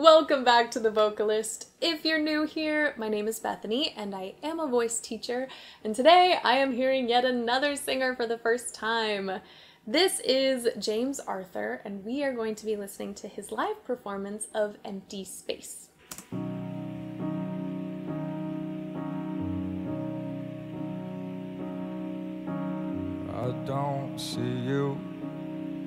Welcome back to The Vocalyst. If you're new here, my name is Bethany and I am a voice teacher, and today I am hearing yet another singer for the first time. This is James Arthur, and we are going to be listening to his live performance of Empty Space. I don't see you.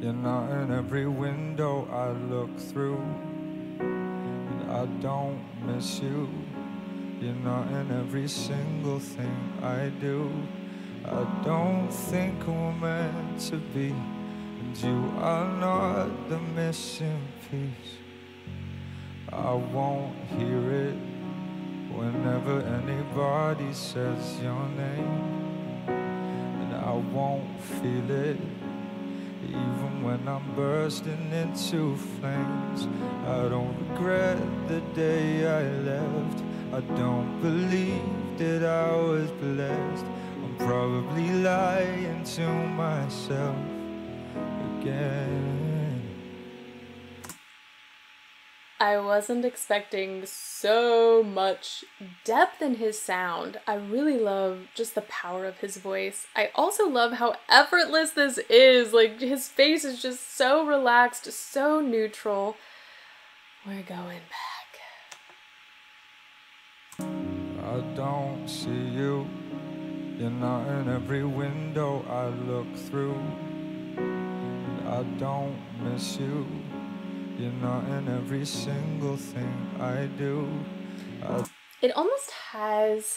You're not in every window I look through. I don't miss you. You're not in every single thing I do. I don't think we're meant to be. And you are not the missing piece. I won't hear it whenever anybody says your name. And I won't feel it even when I'm bursting into flames. I don't regret the day I left. I don't believe that I was blessed. I'm probably lying to myself again. I wasn't expecting so much depth in his sound. I really love just the power of his voice. I also love how effortless this is. Like, his face is just so relaxed, so neutral. We're going back. I don't see you. You're not in every window I look through. I don't miss you. You're not in every single thing I do. It almost has,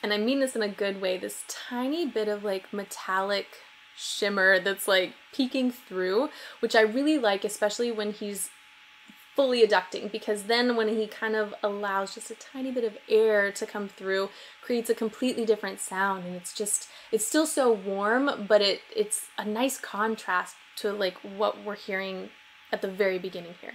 and I mean this in a good way, this tiny bit of like metallic shimmer that's like peeking through, which I really like, especially when he's fully adducting, because then when he kind of allows just a tiny bit of air to come through, creates a completely different sound, and it's just it's still so warm, but it it's a nice contrast to like what we're hearing at the very beginning here.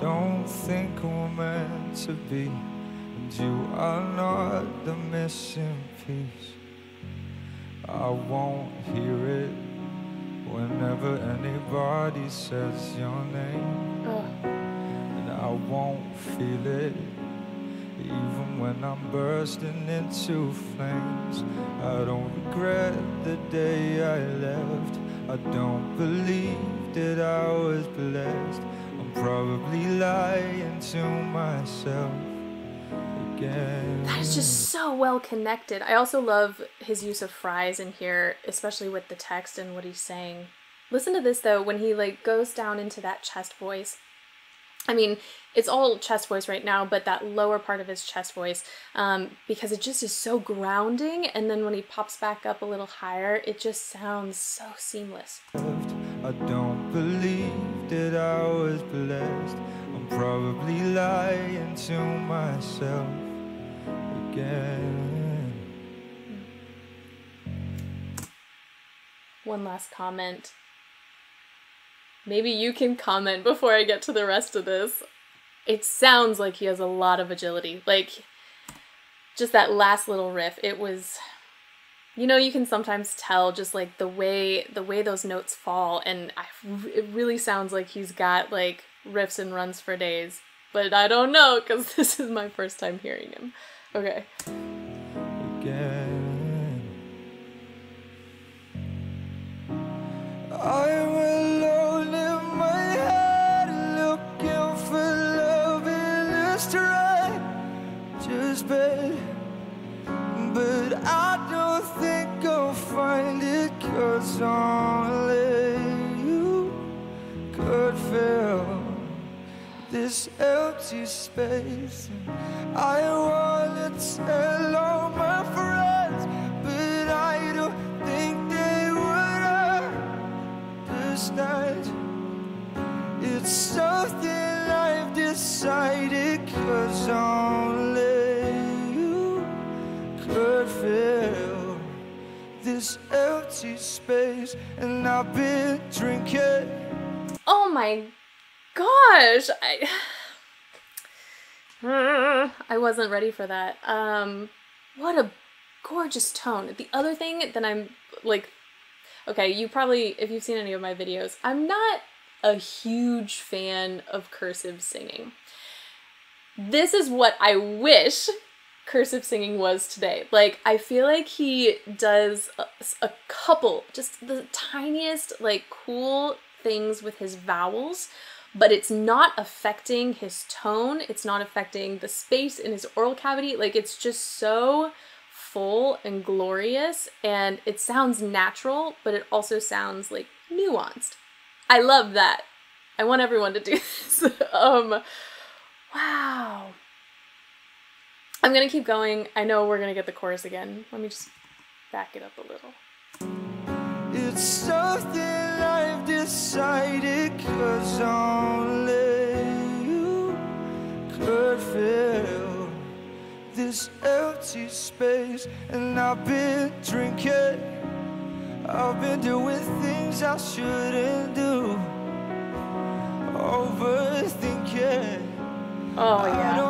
don't think we're meant to be. And you are not the missing piece. I won't hear it whenever anybody says your name. Ugh. And I won't feel it even when I'm bursting into flames. I don't regret the day I left. I don't believe that I was blessed. I'm probably lying to myself again. That is just so well connected. I also love his use of fries in here, especially with the text and what he's saying. Listen to this though, when he like goes down into that chest voice. I mean, it's all chest voice right now, but that lower part of his chest voice, um, because it just is so grounding, and then when he pops back up a little higher, it just sounds so seamless. I don't believe that I was blessed. I'm probably lying to myself again. One last comment. Maybe you can comment before I get to the rest of this. It sounds like he has a lot of agility. Like, just that last little riff, it was. You know, you can sometimes tell just like the way the way those notes fall, and I, it really sounds like he's got like riffs and runs for days. But I don't know because this is my first time hearing him. Okay. again. This empty space. And I wanna tell all my friends, but I don't think they would understand. It's something I've decided, cause only you could fill this empty space. And I've been drinking. Oh my gosh. I I wasn't ready for that. Um what a gorgeous tone. The other thing that I'm like okay, you probably if you've seen any of my videos, I'm not a huge fan of cursive singing. This is what I wish cursive singing was today. Like, I feel like he does a, a couple, just the tiniest, like, cool things with his vowels, but it's not affecting his tone. It's not affecting the space in his oral cavity. Like, it's just so full and glorious, and it sounds natural, but it also sounds, like, nuanced. I love that. I want everyone to do this. um, wow. I'm gonna keep going. I know we're gonna get the chorus again. Let me just back it up a little. It's something decided cause only you. Could fill this empty space and I've been drinking. I've been doing things I shouldn't do. Overthinking Oh yeah.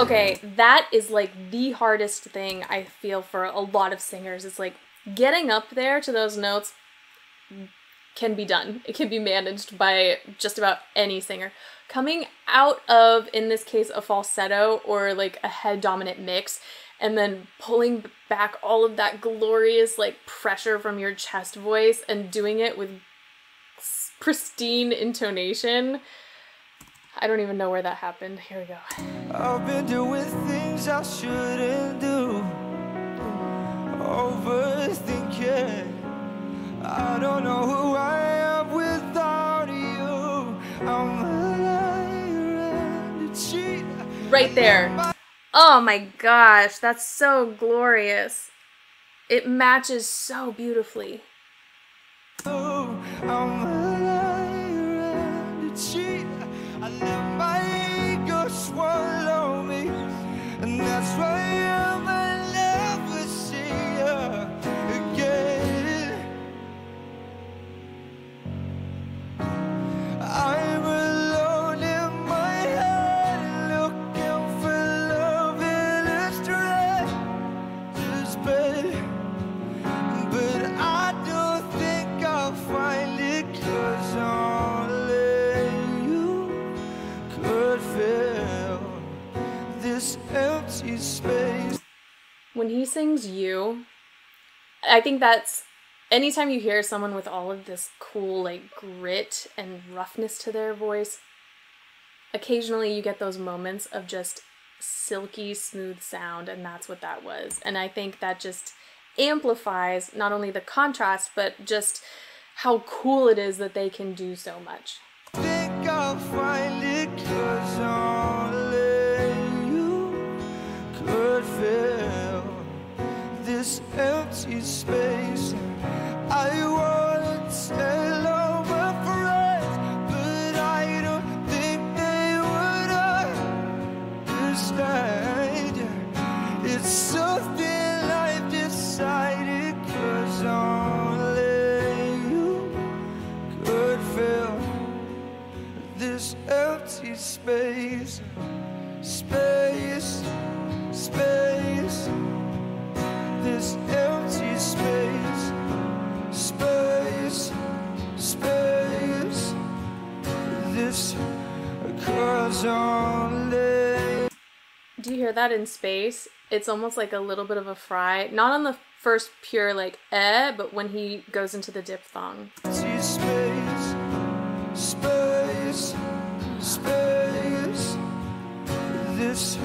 Okay, that is like the hardest thing I feel for a lot of singers. It's like getting up there to those notes can be done. It can be managed by just about any singer. Coming out of, in this case, a falsetto or like a head dominant mix, and then pulling back all of that glorious like pressure from your chest voice and doing it with pristine intonation. I don't even know where that happened. Here we go. I've been doing things I shouldn't do. Overthinking. I don't know who I am without you. I'm a liar and a cheat. Right there. Oh my gosh, that's so glorious. It matches so beautifully. I'm empty space When he sings you, I think that's anytime you hear someone with all of this cool like grit and roughness to their voice, occasionally you get those moments of just silky smooth sound and that's what that was. And I think that just amplifies not only the contrast but just how cool it is that they can do so much. Hear that in space? It's almost like a little bit of a fry. Not on the first pure like eh, but when he goes into the diphthong. space, space, space. This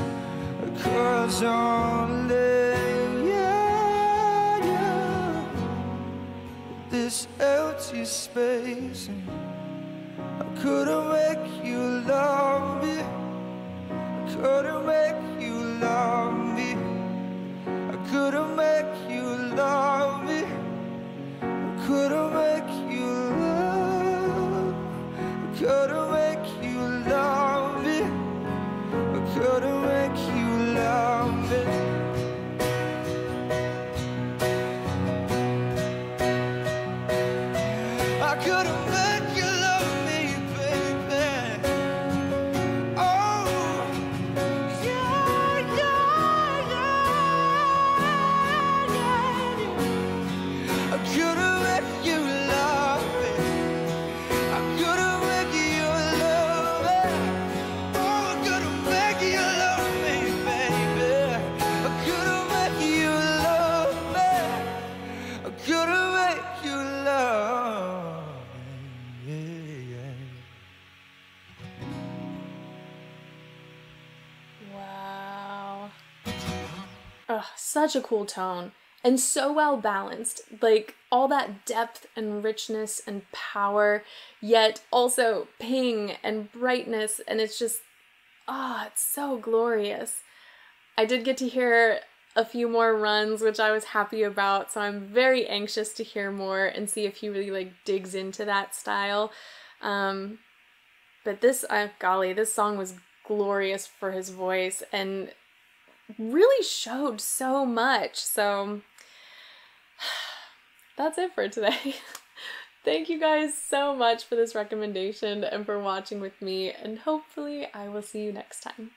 couldn't make you love me. I couldn't make such a cool tone and so well balanced. Like all that depth and richness and power, yet also ping and brightness. And it's just, ah, oh, it's so glorious. I did get to hear a few more runs, which I was happy about. So I'm very anxious to hear more and see if he really like digs into that style. Um, but this, uh, golly, this song was glorious for his voice and really showed so much. So that's it for today. Thank you guys so much for this recommendation and for watching with me, and hopefully, I will see you next time.